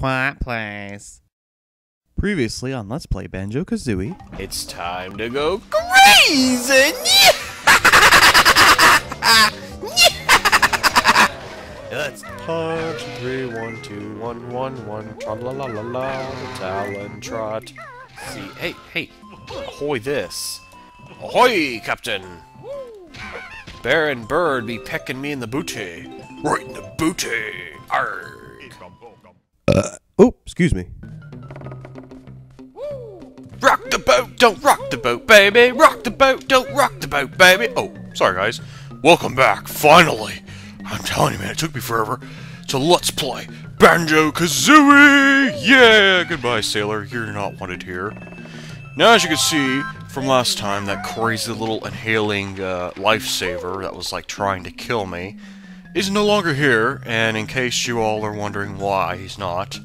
Quiet, please. Previously on Let's Play Banjo Kazooie. It's time to go crazy! Let's punch three, one, two, one, one, one, tra la la la la, the Talon Trot. See, hey, hey, ahoy this. Ahoy, Captain! Bear and bird be pecking me in the booty. Right in the booty! Arrgh! Oh, excuse me. Rock the boat, don't rock the boat, baby. Rock the boat, don't rock the boat, baby. Oh, sorry, guys. Welcome back, finally. I'm telling you, man, it took me forever. So let's play Banjo Kazooie. Yeah, goodbye, sailor. You're not wanted here. Now, as you can see from last time, that crazy little inhaling uh, lifesaver that was like trying to kill me is no longer here. And in case you all are wondering why he's not,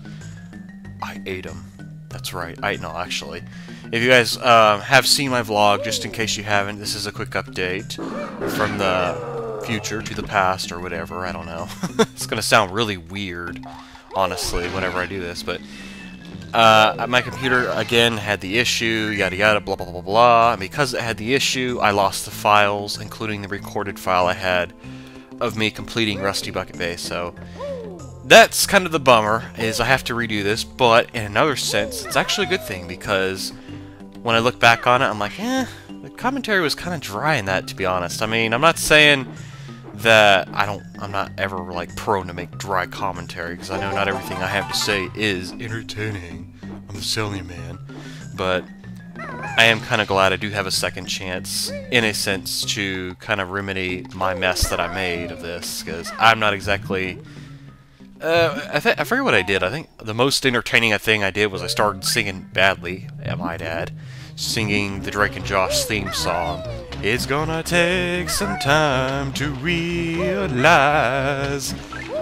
I ate him. That's right. I no, actually. If you guys um, have seen my vlog, just in case you haven't, this is a quick update from the future to the past or whatever. I don't know. it's gonna sound really weird, honestly, whenever I do this, but. Uh, my computer again had the issue, yada yada, blah blah blah blah. And because it had the issue, I lost the files, including the recorded file I had of me completing Rusty Bucket Bay. So that's kind of the bummer, is I have to redo this, but in another sense, it's actually a good thing, because when I look back on it, I'm like, eh, the commentary was kind of dry in that, to be honest. I mean, I'm not saying that I don't, I'm not ever, like, prone to make dry commentary, because I know not everything I have to say is entertaining. I'm a silly man. But I am kind of glad I do have a second chance, in a sense, to kind of remedy my mess that I made of this, because I'm not exactly... Uh, I, th I forget what I did. I think the most entertaining thing I did was I started singing badly, at my dad, singing the Drake and Josh theme song. It's gonna take some time to realize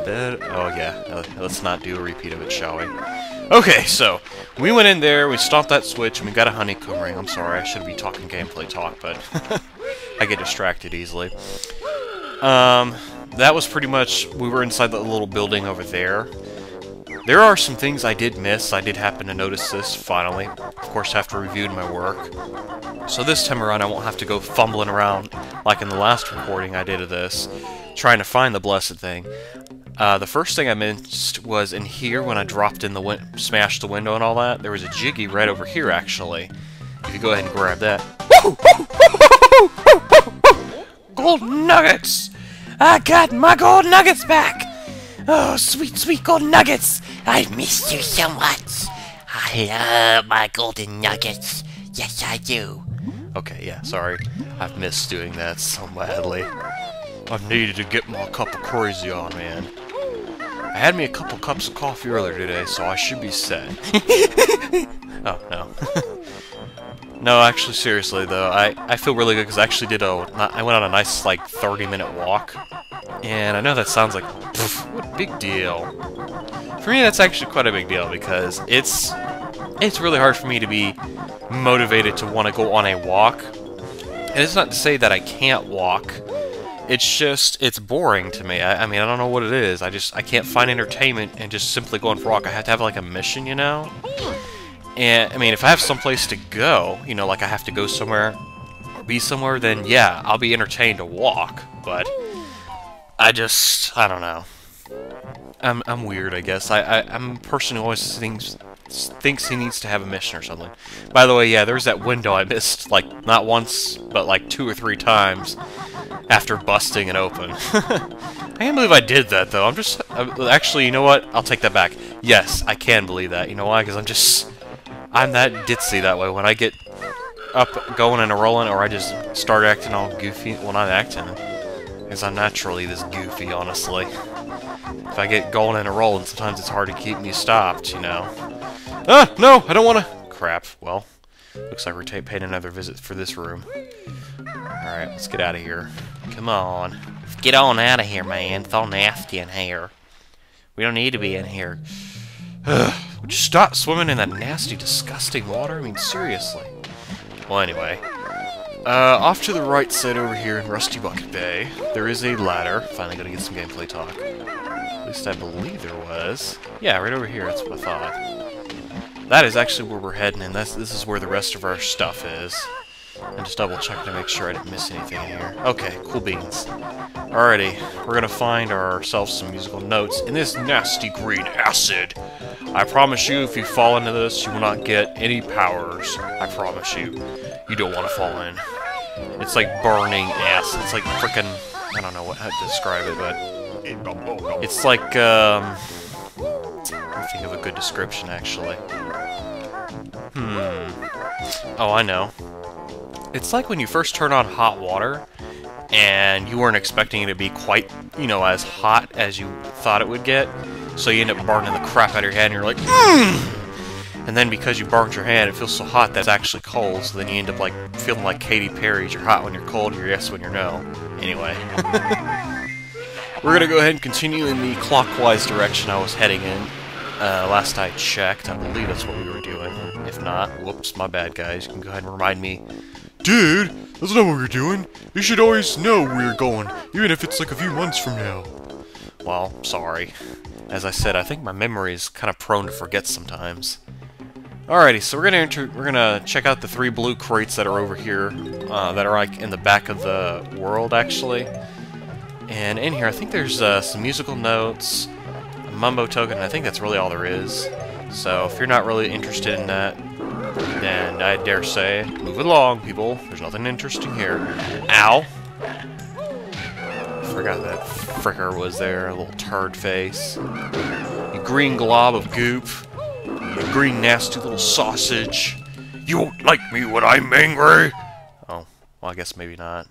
that... Oh yeah, let's not do a repeat of it, shall we? Okay, so, we went in there, we stopped that switch, and we got a honeycomb ring. I'm sorry, I should be talking gameplay talk, but I get distracted easily. Um, that was pretty much, we were inside the little building over there. There are some things I did miss. I did happen to notice this, finally. Of course, after reviewing my work. So this time around, I won't have to go fumbling around like in the last recording I did of this, trying to find the blessed thing. Uh, the first thing I missed was in here when I dropped in the smashed the window and all that. There was a jiggy right over here, actually. If you go ahead and grab that. Gold nuggets! I got my gold nuggets back! Oh, sweet, sweet gold nuggets! I missed you so much. I love my golden nuggets. Yes, I do. Okay, yeah, sorry. I've missed doing that so badly. I've needed to get my cup of crazy on, man. I had me a couple cups of coffee earlier today, so I should be set. oh, no. no, actually, seriously, though, I, I feel really good because I actually did a... I went on a nice, like, 30-minute walk. And I know that sounds like, what a big deal. For me, that's actually quite a big deal because it's it's really hard for me to be motivated to want to go on a walk. And it's not to say that I can't walk. It's just, it's boring to me. I, I mean, I don't know what it is. I just, I can't find entertainment and just simply going for a walk. I have to have like a mission, you know? And, I mean, if I have someplace to go, you know, like I have to go somewhere or be somewhere, then yeah, I'll be entertained to walk. But I just, I don't know. I'm, I'm weird, I guess. I, I, I'm a person who always thinks, thinks he needs to have a mission or something. By the way, yeah, there's that window I missed, like, not once, but like two or three times after busting it open. I can't believe I did that, though. I'm just... Uh, actually, you know what? I'll take that back. Yes, I can believe that. You know why? Because I'm just... I'm that ditzy that way. When I get up, going and a rolling, or I just start acting all goofy... Well, not acting. Because I'm naturally this goofy, honestly. If I get going and a rolling, sometimes it's hard to keep me stopped, you know. Ah, no, I don't want to... Crap, well, looks like we're paying another visit for this room. Alright, let's get out of here. Come on. Get on out of here, man. It's all nasty in here. We don't need to be in here. Would you stop swimming in that nasty, disgusting water? I mean, seriously. Well, anyway. Uh, off to the right side over here in Rusty Bucket Bay, there is a ladder. Finally gonna get some gameplay talk. At least I believe there was. Yeah, right over here, that's what I thought. That is actually where we're heading, and that's, this is where the rest of our stuff is. I'm just double checking to make sure I didn't miss anything here. Okay, cool beans. Alrighty, we're gonna find ourselves some musical notes in this nasty green acid. I promise you, if you fall into this, you will not get any powers. I promise you. You don't want to fall in. It's like burning acid. It's like freaking. I don't know what how to describe it, but it's like um. Let think of a good description, actually. Hmm. Oh, I know. It's like when you first turn on hot water, and you weren't expecting it to be quite, you know, as hot as you thought it would get, so you end up burning the crap out of your hand, and you're like, mmm! And then because you burned your hand, it feels so hot that it's actually cold, so then you end up like feeling like Katy Perry's. You're hot when you're cold, you're yes when you're no. Anyway. We're gonna go ahead and continue in the clockwise direction I was heading in. Uh, last I checked, I believe that's what we were doing. If not, whoops, my bad, guys. You can go ahead and remind me. Dude, that's not what we're doing. You should always know where you're going, even if it's like a few months from now. Well, sorry. As I said, I think my memory is kind of prone to forget sometimes. Alrighty, so we're gonna we're gonna check out the three blue crates that are over here, uh, that are like in the back of the world, actually. And in here, I think there's uh, some musical notes, a mumbo token, and I think that's really all there is. So if you're not really interested in that, then I dare say, move along, people. There's nothing interesting here. Ow! Forgot that fricker was there, a little turd face. You green glob of goop. A green nasty little sausage. You won't like me when I'm angry. Well, I guess maybe not.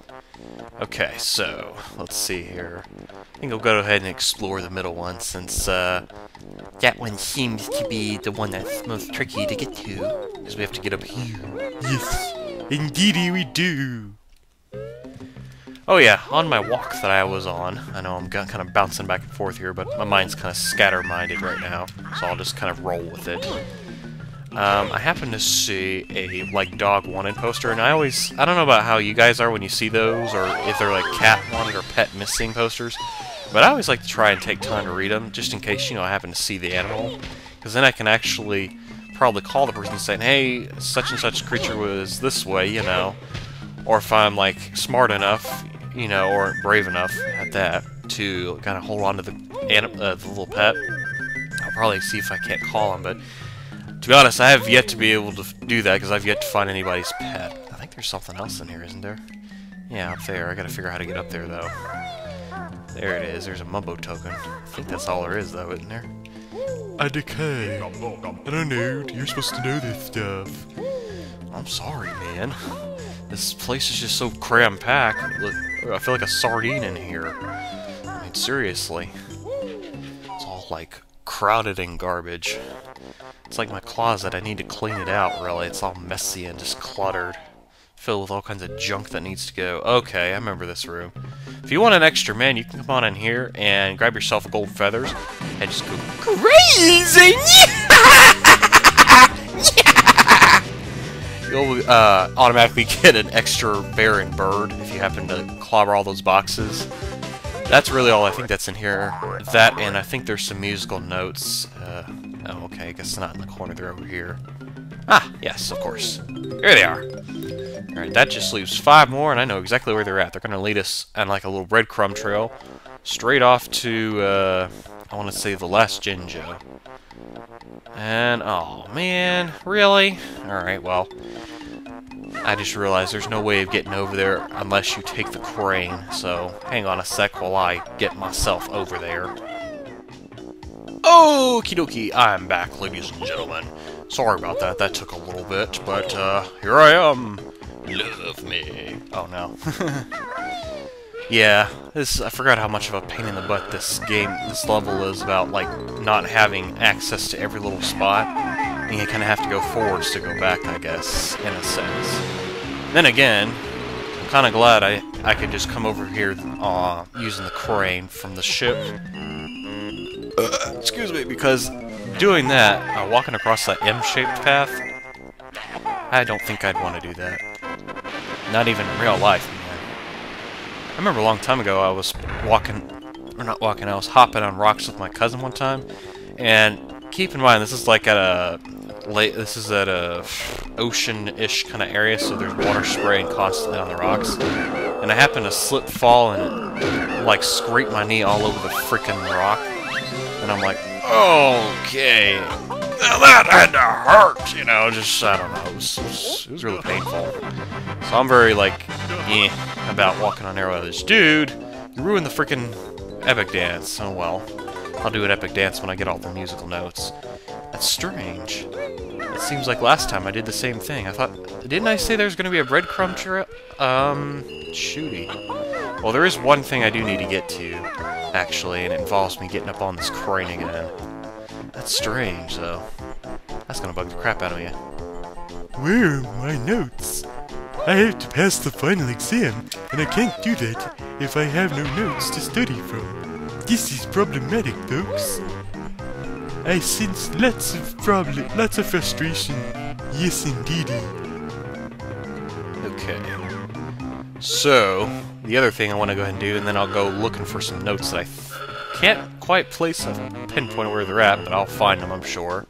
okay, so, let's see here. I think I'll go ahead and explore the middle one, since, uh, that one seems to be the one that's most tricky to get to. Because we have to get up here. Yes, indeedy we do. Oh yeah, on my walk that I was on, I know I'm kind of bouncing back and forth here, but my mind's kind of scatter-minded right now, so I'll just kind of roll with it. Um, I happen to see a, like, dog wanted poster, and I always, I don't know about how you guys are when you see those, or if they're, like, cat wanted or pet missing posters, but I always like to try and take time to read them, just in case, you know, I happen to see the animal, because then I can actually probably call the person saying, hey, such and such creature was this way, you know, or if I'm, like, smart enough, you know, or brave enough at that, to kind of hold on to the, uh, the little pet, I'll probably see if I can't call him, but to be honest, I have yet to be able to do that because I've yet to find anybody's pet. I think there's something else in here, isn't there? Yeah, up there. I gotta figure out how to get up there, though. There it is. There's a Mumbo token. I think that's all there is, though, isn't there? I decay. I don't know. You're supposed to know this stuff. I'm sorry, man. This place is just so cram-packed. Look, I feel like a sardine in here. I mean, seriously. It's all, like, crowded in garbage. It's like my closet. I need to clean it out, really. It's all messy and just cluttered. Filled with all kinds of junk that needs to go. Okay, I remember this room. If you want an extra man, you can come on in here and grab yourself gold feathers and just go crazy! You'll uh, automatically get an extra bearing bird if you happen to clobber all those boxes. That's really all I think that's in here. That, and I think there's some musical notes. Uh, oh, okay, I guess not in the corner, they're over here. Ah, yes, of course. Here they are. Alright, that just leaves five more, and I know exactly where they're at. They're going to lead us on like a little breadcrumb trail straight off to, uh, I want to say the last Jinjo. And, oh man, really? Alright, well, I just realized there's no way of getting over there unless you take the crane, so hang on a sec while I get myself over there. Okie dokie, I'm back, ladies and gentlemen. Sorry about that, that took a little bit, but, uh, here I am. Love me. Oh no. yeah, this, I forgot how much of a pain in the butt this game, this level is about, like, not having access to every little spot. And you kind of have to go forwards to go back, I guess, in a sense. Then again, I'm kind of glad I, I could just come over here uh, using the crane from the ship. Uh, excuse me, because doing that, uh, walking across that M-shaped path, I don't think I'd want to do that. Not even in real life, man. I remember a long time ago I was walking or not walking, I was hopping on rocks with my cousin one time, and keep in mind this is like at a late. This is at a ocean-ish kind of area, so there's water spraying constantly on the rocks, and I happen to slip, fall, and like scrape my knee all over the freaking rock, and I'm like, okay, now that had to hurt, you know, just, I don't know, it was, it was, it was really painful. So I'm very, like, eh, about walking on air with this. Dude, you ruined the freaking epic dance. Oh well. I'll do an epic dance when I get all the musical notes. That's strange. It seems like last time I did the same thing. I thought, didn't I say there's going to be a breadcrumb trail? Um, shooty. Well, there is one thing I do need to get to, actually, and it involves me getting up on this crane again. That's strange, though. That's gonna bug the crap out of me. Where are my notes? I have to pass the final exam, and I can't do that if I have no notes to study from. This is problematic, folks. I sense lots of problem, lots of frustration. Yes, indeedy. Okay. So, the other thing I want to go ahead and do, and then I'll go looking for some notes that I can't quite place a pinpoint where they're at, but I'll find them, I'm sure.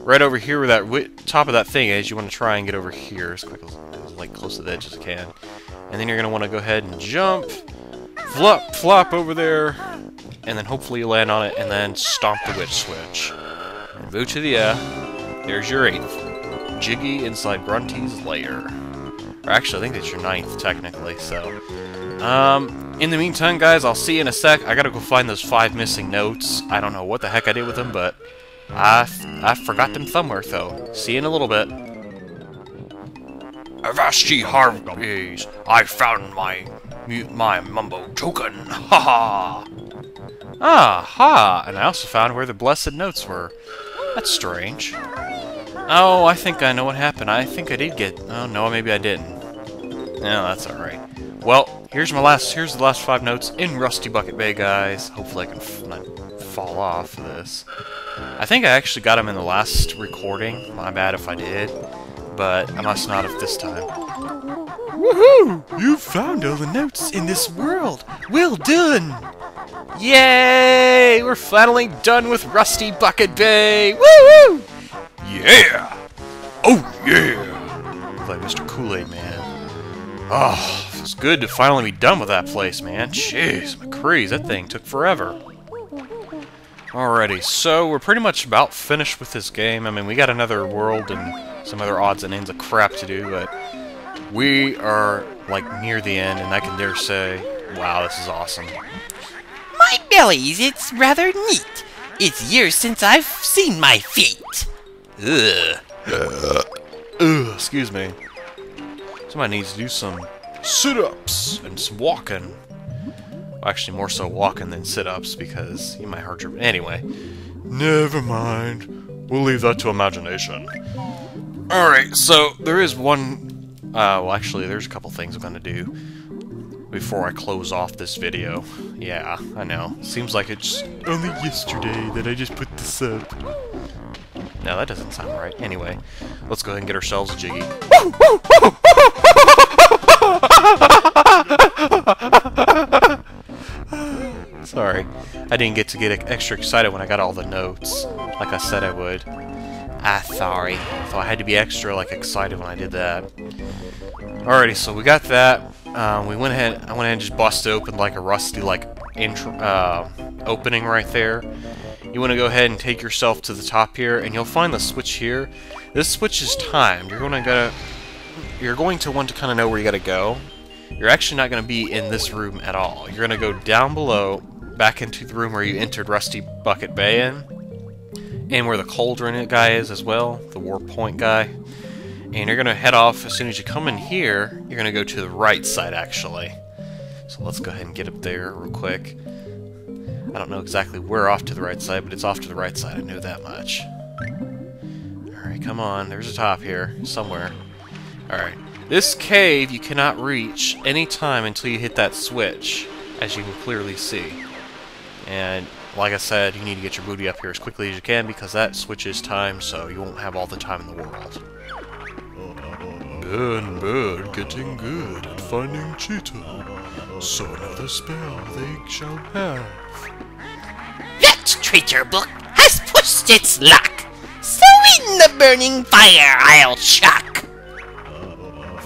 Right over here where that top of that thing is, you want to try and get over here as quick as like close to the edge as you can. And then you're going to want to go ahead and jump, flop, flop over there, and then hopefully you land on it, and then stomp the witch switch. Boot to the uh, there's your eighth. Jiggy inside Grunty's lair. Or actually, I think it's your ninth, technically, so... Um, in the meantime, guys, I'll see you in a sec. I gotta go find those five missing notes. I don't know what the heck I did with them, but... I, I forgot them somewhere, though. See you in a little bit. Avasti Harveys, I found my... my mumbo token. Ha ha! Ah, ha! And I also found where the blessed notes were. That's strange. Oh, I think I know what happened. I think I did get... Oh, no, maybe I didn't. No, that's alright. Well, here's my last... Here's the last five notes in Rusty Bucket Bay, guys. Hopefully I can not fall off of this. I think I actually got them in the last recording. My bad if I did. But I must not have this time. Woohoo! You found all the notes in this world. Well done. Yay! We're finally done with Rusty Bucket Bay! Woo woo! Yeah! Oh yeah! Like Mr. Kool-Aid Man. Ah, oh, it's good to finally be done with that place, man. Jeez, McCree's, that thing took forever. Alrighty, so we're pretty much about finished with this game. I mean, we got another world and some other odds and ends of crap to do, but we are, like, near the end, and I can dare say, wow, this is awesome. My bellies, it's rather neat. It's years since I've seen my feet. Ugh. Ugh, excuse me. Somebody needs to do some sit-ups and some walking. Well, actually, more so walking than sit-ups because you might hurt your... Anyway. Never mind. We'll leave that to imagination. Alright, so there is one... Uh, well, actually, there's a couple things I'm gonna do before I close off this video. Yeah, I know. Seems like it's Only yesterday that I just put this up. No, that doesn't sound right. Anyway, let's go ahead and get ourselves a jiggy. Sorry, I didn't get to get extra excited when I got all the notes, like I said I would. Ah, sorry. So I had to be extra, like, excited when I did that. Alrighty, so we got that. Um, we went ahead, I went ahead and just busted open, like, a rusty, like, intro, uh, opening right there. You want to go ahead and take yourself to the top here, and you'll find the switch here. This switch is timed. You're going to gotta, you're going to want to kind of know where you got to go. You're actually not going to be in this room at all. You're going to go down below, back into the room where you entered Rusty Bucket Bay in, and where the cauldron guy is as well, the warp point guy. And you're going to head off as soon as you come in here. You're going to go to the right side, actually. So let's go ahead and get up there real quick. I don't know exactly where off to the right side, but it's off to the right side. I know that much. Alright, come on. There's a top here, somewhere. Alright. This cave you cannot reach any time until you hit that switch, as you can clearly see. And, like I said, you need to get your booty up here as quickly as you can, because that switches time, so you won't have all the time in the world. Good, good, getting good at finding Cheato. So another spell they shall have. That traitor book has pushed its luck. So in the burning fire I'll chuck.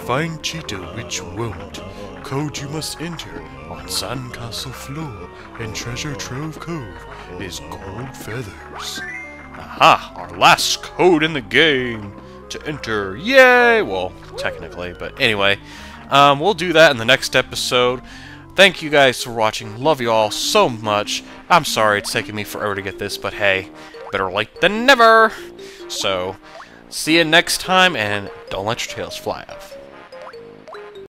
Find Cheato which won't. Code you must enter on Sandcastle floor and Treasure Trove Cove is gold feathers. Aha! Our last code in the game to enter. Yay! Well, technically, but anyway. Um, we'll do that in the next episode. Thank you guys for watching. Love you all so much. I'm sorry it's taking me forever to get this, but hey, better late than never. So, see you next time, and don't let your tails fly off.